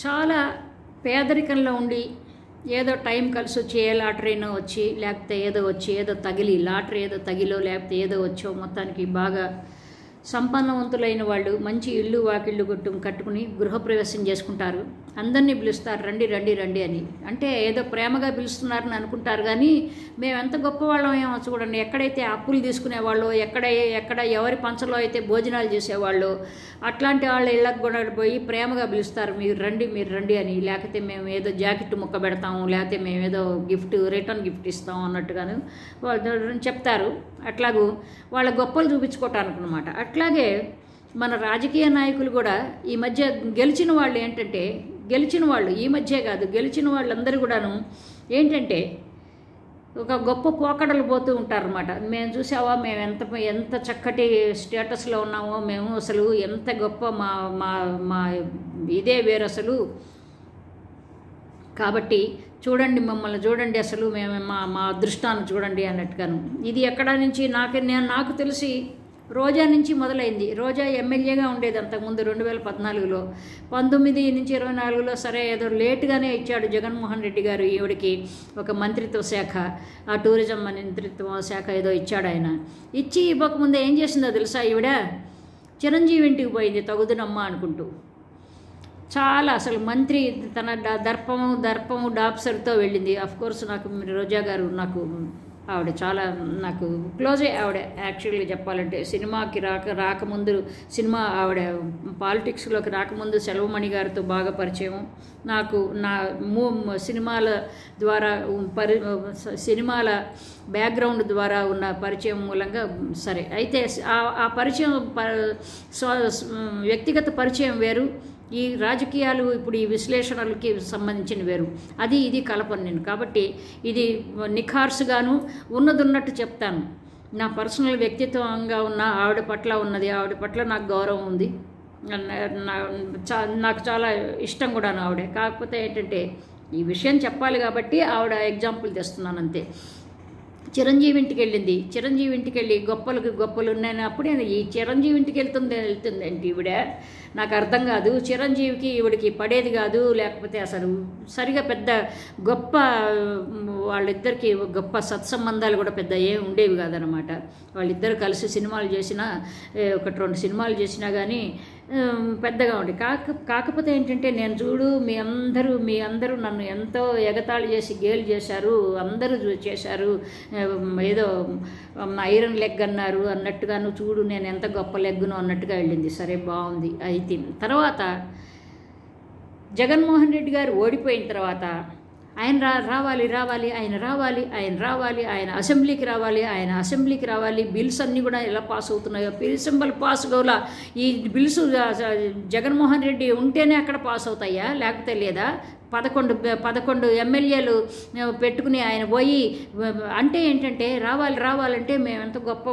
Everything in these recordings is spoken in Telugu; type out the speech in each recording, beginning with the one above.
చాలా పేదరికంలో ఉండి ఏదో టైం కలిసి వచ్చి ఏ లాటరీనో వచ్చి లేకపోతే ఏదో వచ్చి ఏదో తగిలి లాటరీ ఏదో తగిలో లేకపోతే ఏదో వచ్చో మొత్తానికి బాగా సంపన్నవంతులైన వాళ్ళు మంచి ఇల్లు వాకిళ్ళు కొట్టు కట్టుకుని గృహప్రవేశం చేసుకుంటారు. అందరినీ పిలుస్తారు రండి రండి రండి అని. అంటే ఏదో ప్రేమగా పిలుస్తున్నారని అనుకుంటారు కానీ మేము ఎంత గొప్పవాళ్ళం ఏమో చూడండి. ఎక్కడైతే అప్పులు తీసుకునేవాళ్ళు ఎక్కడ ఎక్కడ ఎవరి పంచలో అయితే భోజనాలు చేసేవాళ్ళు అట్లాంటి వాళ్ళ ఇళ్ళకి కూడా పోయి ప్రేమగా పిలుస్తారు. మీరు రండి మీరు రండి అని. లేకపోతే మేము ఏదో జాకెట్ ముక్క పెడతాము లేకపోతే మేము ఏదో గిఫ్ట్ రిటర్న్ గిఫ్ట్ ఇస్తాం అన్నట్టుగాను వాళ్ళు చెప్తారు. అట్లాగూ వాళ్ళ గొప్పలు చూపించుకోవటానికి అనమాట అట్లాగే మన రాజకీయ నాయకులు కూడా ఈ మధ్య గెలిచిన వాళ్ళు ఏంటంటే గెలిచిన వాళ్ళు ఈ మధ్యే కాదు గెలిచిన వాళ్ళందరూ కూడాను ఏంటంటే ఒక గొప్ప పోకడలు పోతూ ఉంటారనమాట. మేము చూసావా మేము ఎంత ఎంత చక్కటి స్టేటస్లో ఉన్నామో మేము అసలు ఎంత గొప్ప మా మా మా ఇదే వేరు అసలు. కాబట్టి చూడండి మమ్మల్ని చూడండి అసలు మేము మా మా అదృష్టాన్ని చూడండి అన్నట్టుగాను. ఇది ఎక్కడ నుంచి నాకు నేను నాకు తెలిసి రోజా నుంచి మొదలైంది. రోజా ఎమ్మెల్యేగా ఉండేది అంతకుముందు రెండు వేల పద్నాలుగులో. పంతొమ్మిది నుంచి ఇరవై నాలుగులో సరే ఏదో లేటుగానే ఇచ్చాడు జగన్మోహన్ రెడ్డి గారు ఈవిడికి ఒక మంత్రిత్వ శాఖ ఆ టూరిజం మంత్రిత్వ శాఖ ఏదో ఇచ్చాడు ఆయన. ఇచ్చి ఇవ్వకముందే ఏం చేసిందో తెలుసా ఈవిడ? చిరంజీవి ఇంటికి పోయింది తగుదునమ్మ అనుకుంటూ. చాలా అసలు మంత్రి తన దర్పము దర్పము డాప్సర్తో వెళ్ళింది. అఫ్ కోర్స్ నాకు రోజా గారు నాకు ఆవిడ చాలా నాకు క్లోజే ఆవిడ. యాక్చువల్గా చెప్పాలంటే సినిమాకి రాక రాకముందు సినిమా ఆవిడ పాలిటిక్స్లోకి రాకముందు సెలవుమణి గారితో బాగా పరిచయం. నాకు నా మూ సినిమాల ద్వారా పరి సినిమాల బ్యాక్గ్రౌండ్ ద్వారా ఉన్న పరిచయం మూలంగా సరే. అయితే ఆ- పరిచయం ప- వ్యక్తిగత పరిచయం వేరు. ఈ రాజకీయాలు ఇప్పుడు ఈ విశ్లేషణలకి సంబంధించిన వేరు. అది ఇది కలపను నేను. కాబట్టి ఇది నిఖార్సుగాను ఉన్నదున్నట్టు చెప్తాను. నా పర్సనల్ వ్యక్తిత్వంగా ఉన్న ఆవిడ పట్ల ఉన్నది ఆవిడ పట్ల నాకు గౌరవం ఉంది. నాకు చాలా ఇష్టం కూడాను ఆవిడే. కాకపోతే ఏంటంటే ఈ విషయం చెప్పాలి కాబట్టి ఆవిడ ఎగ్జాంపుల్ తెస్తున్నాను అంతే. చిరంజీవి ఇంటికి వెళ్ళింది. చిరంజీవి ఇంటికి వెళ్ళి గొప్పలకు గొప్పలు ఉన్నాయని అప్పుడే ఈ చిరంజీవి ఇంటికి వెళ్తుంది వెళ్తుందండి ఈవిడ నాకు అర్థం కాదు. చిరంజీవికి ఈవిడికి పడేది కాదు. లేకపోతే అసలు సరిగా పెద్ద గొప్ప వాళ్ళిద్దరికి గొప్ప సత్సంబంధాలు కూడా పెద్ద ఏం ఉండేవి కాదనమాట వాళ్ళిద్దరు కలిసి సినిమాలు చేసినా ఒకటి రెండు సినిమాలు చేసినా కానీ పెద్దగా ఉండి. కాక కాకపోతే ఏంటంటే నేను చూడు మీ అందరూ మీ అందరూ నన్ను ఎంతో ఎగతాళి చేసి గేలు చేశారు అందరూ చూ- చేశారు. ఏదో ఐరన్ లెగ్ అన్నారు అన్నట్టుగాను చూడు నేను ఎంత గొప్ప లెగ్గును అన్నట్టుగా వెళ్ళింది. సరే బాగుంది. అయితే తర్వాత జగన్మోహన్ రెడ్డి గారు ఓడిపోయిన తర్వాత ఆయన రా రావాలి రావాలి ఆయన రావాలి ఆయన రావాలి ఆయన అసెంబ్లీకి రావాలి ఆయన అసెంబ్లీకి రావాలి. బిల్స్ అన్నీ కూడా ఎలా పాస్ అవుతున్నాయో బిల్ సింబల్ పాస్ గౌలా. ఈ బిల్స్ జగన్మోహన్ రెడ్డి ఉంటేనే అక్కడ పాస్ అవుతాయా లేకపోతే లేదా? పదకొండు పదకొండు ఎమ్మెల్యేలు పెట్టుకుని ఆయన పోయి అంటే ఏంటంటే రావాలి రావాలంటే మేము ఎంత గొప్ప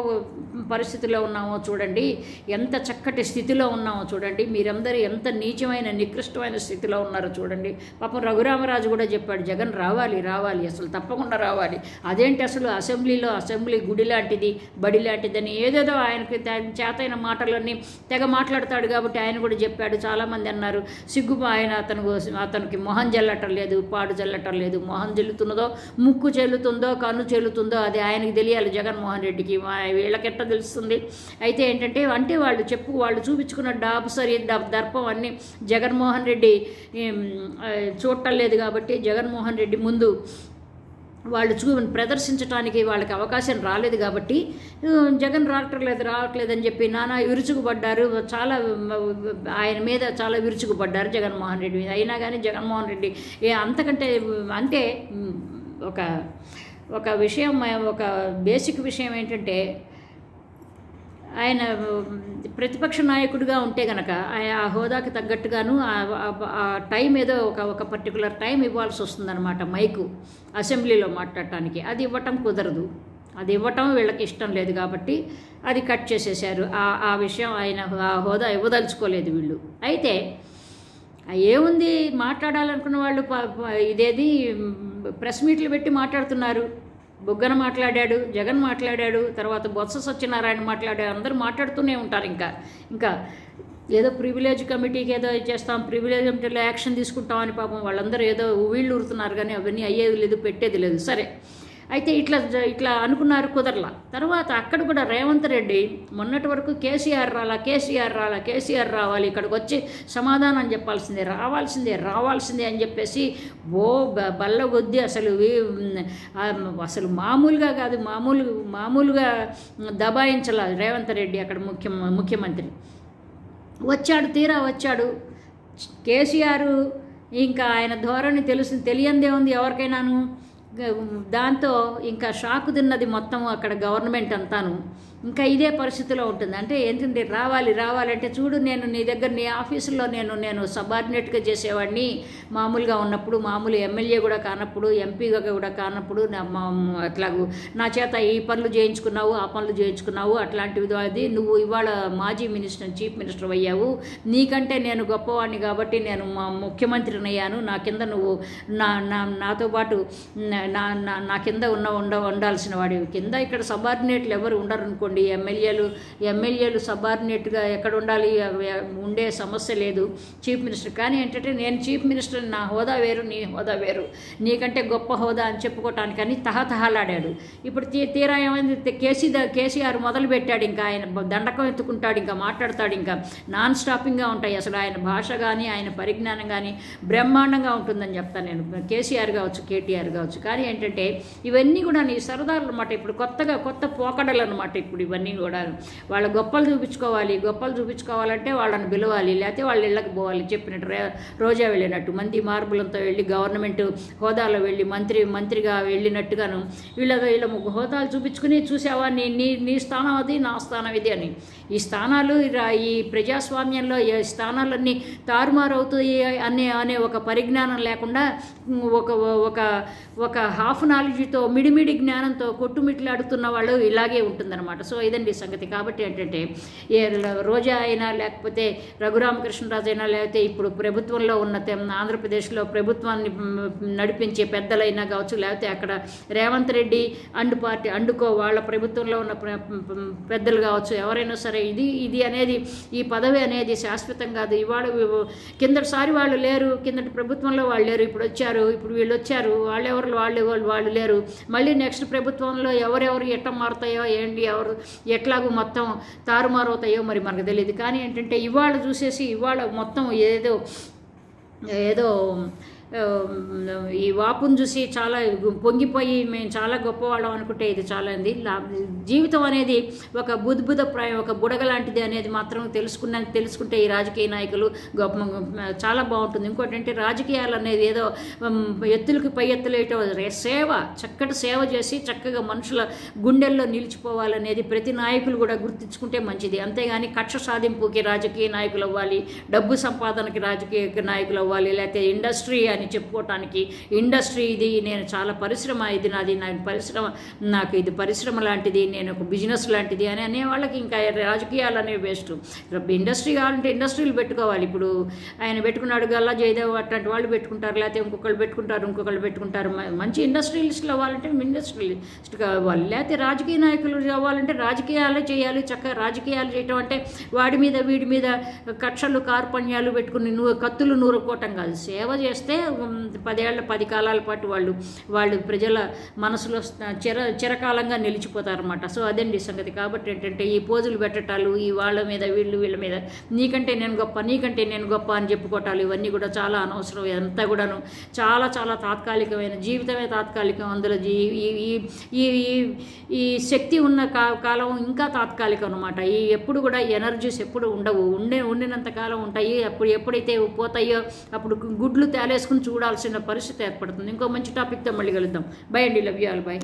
పరిస్థితిలో ఉన్నామో చూడండి ఎంత చక్కటి స్థితిలో ఉన్నామో చూడండి మీరందరూ ఎంత నీచమైన నికృష్టమైన స్థితిలో ఉన్నారో చూడండి. పాపం రఘురామరాజు కూడా చెప్పాడు జగన్ రావాలి రావాలి అసలు తప్పకుండా రావాలి. అదేంటి అసలు అసెంబ్లీలో అసెంబ్లీ గుడి లాంటిది బడి లాంటిదని? ఏదేదో ఆయనకి చేతైన మాటలన్నీ తెగ మాట్లాడతాడు కాబట్టి ఆయన కూడా చెప్పాడు చాలామంది అన్నారు సిగ్గు ఆయన అతను అతనికి మొహం జల్లటం లేదు పాడు జల్లటం లేదు. మొహం జల్లుతున్నదో ముక్కు చెల్లుతుందో కన్ను చెల్లుతుందో అది ఆయనకి తెలియాలి జగన్మోహన్ రెడ్డికి. వీళ్ళకెట్ట తెలుస్తుంది? అయితే ఏంటంటే అంటే వాళ్ళు చెప్పు వాళ్ళు చూపించుకున్న డాబు సరి దర్పం అన్నీ జగన్మోహన్ రెడ్డి చూడటం లేదు కాబట్టి జగన్మోహన్ రెడ్డి ముందు వాళ్ళు చూ ప్రదర్శించడానికి వాళ్ళకి అవకాశం రాలేదు కాబట్టి జగన్ రావట్లేదు రావట్లేదని చెప్పి నానా విరుచుకుపడ్డారు. చాలా ఆయన మీద చాలా విరుచుకుపడ్డారు జగన్మోహన్ రెడ్డి మీద. అయినా కానీ జగన్మోహన్ రెడ్డి ఏ అంతకంటే అంటే ఒక ఒక విషయం ఒక బేసిక్ విషయం ఏంటంటే ఆయన ప్రతిపక్ష నాయకుడిగా ఉంటే గనక ఆయన ఆ హోదాకి తగ్గట్టుగాను ఆ- టైం ఏదో ఒక ఒక పర్టికులర్ టైం ఇవ్వాల్సి వస్తుందన్నమాట మైకు అసెంబ్లీలో మాట్లాడటానికి. అది ఇవ్వటం కుదరదు. అది ఇవ్వటం వీళ్ళకి ఇష్టం లేదు కాబట్టి అది కట్ చేసేసారు ఆ ఆ విషయం ఆయన ఆ హోదా ఇవ్వదలుచుకోలేదు వీళ్ళు. అయితే ఏముంది మాట్లాడాలనుకున్న వాళ్ళు ఇదేది ప్రెస్ మీట్లు పెట్టి మాట్లాడుతున్నారు. బుగ్గన మాట్లాడాడు జగన్ మాట్లాడాడు తర్వాత బొత్స సత్యనారాయణ మాట్లాడాడు అందరూ మాట్లాడుతూనే ఉంటారు ఇంకా. ఇంకా ఏదో ప్రివిలేజ్ కమిటీకి ఏదో చేస్తాం ప్రివిలేజ్ కమిటీలో యాక్షన్ తీసుకుంటామని పాపం వాళ్ళందరూ ఏదో వీళ్ళు ఊరుతున్నారు కానీ అవన్నీ అయ్యేది లేదు పెట్టేది లేదు. సరే. అయితే ఇట్లా ఇట్లా అనుకున్నారు కుదరల. తర్వాత అక్కడ కూడా రేవంత్ రెడ్డి మొన్నటి వరకు కేసీఆర్ రాలా కేసీఆర్ రాలా కేసీఆర్ రావాలి ఇక్కడికి వచ్చి సమాధానం చెప్పాల్సిందే రావాల్సిందే రావాల్సిందే అని చెప్పేసి ఓ బల్ల కొద్ది అసలు అసలు మామూలుగా కాదు మామూలు మామూలుగా దబాయించాల రేవంత్ రెడ్డి అక్కడ ముఖ్య ముఖ్యమంత్రి. వచ్చాడు తీరా వచ్చాడు. కేసీఆర్ ఇంకా ఆయన ధోరణి తెలుసు తెలియందే ఉంది ఎవరికైనాను? దాంతో ఇంకా షాకు తిన్నది మొత్తం అక్కడ గవర్నమెంట్ అంతాను. ఇంకా ఇదే పరిస్థితిలో ఉంటుంది. అంటే ఏంటంటే రావాలి రావాలంటే చూడు నేను నీ దగ్గర నీ ఆఫీసులో నేను నేను సబార్డినేట్గా చేసేవాడిని. మామూలుగా ఉన్నప్పుడు మామూలు ఎమ్మెల్యే కూడా కానప్పుడు ఎంపీగా కూడా కానప్పుడు నా మా అట్లాగూ నా చేత ఈ పనులు చేయించుకున్నావు ఆ పనులు చేయించుకున్నావు అట్లాంటివి అది నువ్వు ఇవాళ మాజీ మినిస్టర్ చీఫ్ మినిస్టర్ అయ్యావు. నీకంటే నేను గొప్పవాడిని కాబట్టి నేను మా ముఖ్యమంత్రిని అయ్యాను. నా కింద నువ్వు నా నా నాతో పాటు నా నా- నా కింద ఉన్న ఉండ ఉండాల్సిన వాడి కింద ఇక్కడ సబార్డినేట్లు ఎవరు ఉండరు అనుకో అనుకోండి ఎమ్మెల్యేలు ఎమ్మెల్యేలు సబార్డినేట్గా ఎక్కడ ఉండాలి? ఉండే సమస్య లేదు. చీఫ్ మినిస్టర్ కానీ ఏంటంటే నేను చీఫ్ మినిస్టర్ నా హోదా వేరు నీ హోదా వేరు. నీకంటే గొప్ప హోదా అని చెప్పుకోవటానికని తహతహలాడాడు. ఇప్పుడు తీ తీరా ఏమైంది? కేసీ కేసీఆర్ మొదలు పెట్టాడు ఇంకా. ఆయన దండకం ఎత్తుకుంటాడు ఇంకా మాట్లాడతాడు ఇంకా. నాన్ స్టాపింగ్గా ఉంటాయి అసలు ఆయన భాష కానీ ఆయన పరిజ్ఞానం కానీ బ్రహ్మాండంగా ఉంటుందని చెప్తాను నేను. కేసీఆర్ కావచ్చు కేటీఆర్ కావచ్చు. కానీ ఏంటంటే ఇవన్నీ కూడా నీ సరదాలు అనమాట ఇప్పుడు కొత్తగా కొత్త పోకడలు అనమాట ఇప్పుడు ఇవన్నీ కూడా వాళ్ళ గొప్పలు చూపించుకోవాలి గొప్పలు చూపించుకోవాలంటే వాళ్ళని పిలవాలి లేకపోతే వాళ్ళ ఇళ్ళకి పోవాలి చెప్పినట్టు రే- రోజా వెళ్ళినట్టు. మంది మార్పులంతో వెళ్ళి గవర్నమెంట్ హోదాలో వెళ్ళి మంత్రి మంత్రిగా వెళ్ళినట్టుగాను వీళ్ళ వీళ్ళ హోదాలు చూపించుకుని చూసావా నీ నీ నీ స్థానం అది నా స్థానం ఇది అని. ఈ స్థానాలు ఈ రా- ఈ ప్రజాస్వామ్యంలో ఈ స్థానాలన్నీ తారుమారు అవుతాయి అనే అనే ఒక పరిజ్ఞానం లేకుండా ఒక ఒక ఒక హాఫ్ నాలెడ్జ్తో మిడిమిడి జ్ఞానంతో కొట్టుమిట్లాడుతున్న వాళ్ళు ఇలాగే ఉంటుందన్నమాట. సో ఇదండి సంగతి. కాబట్టి ఏంటంటే ఏ రోజా అయినా లేకపోతే రఘురామకృష్ణరాజు అయినా లేకపోతే ఇప్పుడు ప్రభుత్వంలో ఉన్న ఆంధ్రప్రదేశ్లో ప్రభుత్వాన్ని నడిపించే పెద్దలైనా కావచ్చు లేకపోతే అక్కడ రేవంత్ రెడ్డి అండ్ పార్టీ అండుకో వాళ్ళ ప్రభుత్వంలో ఉన్న పెద్దలు కావచ్చు ఎవరైనా సరే ఇది ఇది అనేది ఈ పదవి అనేది శాశ్వతం కాదు. ఇవాళ కిందటి కిందటిసారి వాళ్ళు లేరు కిందటి ప్రభుత్వంలో వాళ్ళు లేరు ఇప్పుడు వచ్చారు ఇప్పుడు వీళ్ళు వచ్చారు వాళ్ళెవరు వాళ్ళు వాళ్ళు వాళ్ళు లేరు. మళ్ళీ నెక్స్ట్ ప్రభుత్వంలో ఎవరెవరు ఎట్ట మారుతాయో ఏంటి ఎవరు ఎట్లాగూ మొత్తం తారుమారవుతాయో మరి మనకు తెలియదు. కానీ ఏంటంటే ఇవాళ చూసేసి ఇవాళ మొత్తం ఏదో ఏదో ఈ వాపును చూసి చాలా పొంగిపోయి మేము చాలా గొప్పవాళ్ళం అనుకుంటే ఇది చాలా అంది జీవితం అనేది ఒక బుద్బుద ప్రాయం ఒక బుడగ లాంటిది అనేది మాత్రం తెలుసుకున్న తెలుసుకుంటే ఈ రాజకీయ నాయకులు గొప్ప చాలా బాగుంటుంది. ఇంకోటి అంటే రాజకీయాలు అనేది ఏదో ఎత్తులకు పై ఎత్తులు ఏటో సేవ చక్కటి సేవ చేసి చక్కగా మనుషుల గుండెల్లో నిలిచిపోవాలనేది ప్రతి నాయకులు కూడా గుర్తించుకుంటే మంచిది. అంతేగాని కక్ష సాధింపుకి రాజకీయ నాయకులు అవ్వాలి డబ్బు సంపాదనకి రాజకీయ నాయకులు అవ్వాలి లేకపోతే ఇండస్ట్రీ అని చెప్పుకోవటానికి ఇండస్ట్రీ ఇది నేను చాలా పరిశ్రమ ఇది నాది నా పరిశ్రమ నాకు ఇది పరిశ్రమ లాంటిది నేను ఒక బిజినెస్ లాంటిది అని అనే వాళ్ళకి ఇంకా రాజకీయాలు అనేవి వేస్ట్. ఇండస్ట్రీ కావాలంటే ఇండస్ట్రీలు పెట్టుకోవాలి. ఇప్పుడు ఆయన పెట్టుకున్నాడు గల్లా జయదేవ్ అట్లాంటి వాళ్ళు పెట్టుకుంటారు లేకపోతే ఇంకొకళ్ళు పెట్టుకుంటారు ఇంకొకళ్ళు పెట్టుకుంటారు. మంచి ఇండస్ట్రియలిస్ట్లు అవ్వాలంటే ఇండస్ట్రియలిస్ట్ కావాలి. లేకపోతే రాజకీయ నాయకులు అవ్వాలంటే రాజకీయాలే చేయాలి. చక్కగా రాజకీయాలు చేయటం అంటే వాడి మీద వీడి మీద కక్షలు కార్పణ్యాలు పెట్టుకుని నువ్వు కత్తులు నూరుకోవటం కాదు. సేవ చేస్తే పదేళ్ళ పది కాలాల పాటు వాళ్ళు వాళ్ళు ప్రజల మనసులో చిర చిరకాలంగా నిలిచిపోతారన్నమాట. సో అదండి సంగతి. కాబట్టి ఏంటంటే ఈ పోజులు పెట్టటాలు ఈ వాళ్ళ మీద వీళ్ళు వీళ్ళ మీద నీకంటే నేను గొప్ప నీకంటే నేను గొప్ప అని చెప్పుకోవటాలు ఇవన్నీ కూడా చాలా అనవసరం. ఇదంతా కూడాను చాలా చాలా తాత్కాలికమైన జీవితమే తాత్కాలికం. అందులో జీ ఈ ఈ- ఈ ఈ- ఈ శక్తి ఉన్న కా కాలం ఇంకా తాత్కాలికం అనమాట ఈ ఎప్పుడు కూడా ఎనర్జీస్ ఎప్పుడు ఉండవు. ఉండే ఉండినంత కాలం ఉంటాయి. అప్పుడు ఎప్పుడైతే పోతాయో అప్పుడు గుడ్లు తేలేసుకుని చూడాల్సిన పరిస్థితి ఏర్పడుతుంది. ఇంకో మంచి టాపిక్తో మళ్ళీ కలుద్దాం. బై అండి లవ్ యూ ఆల్ బై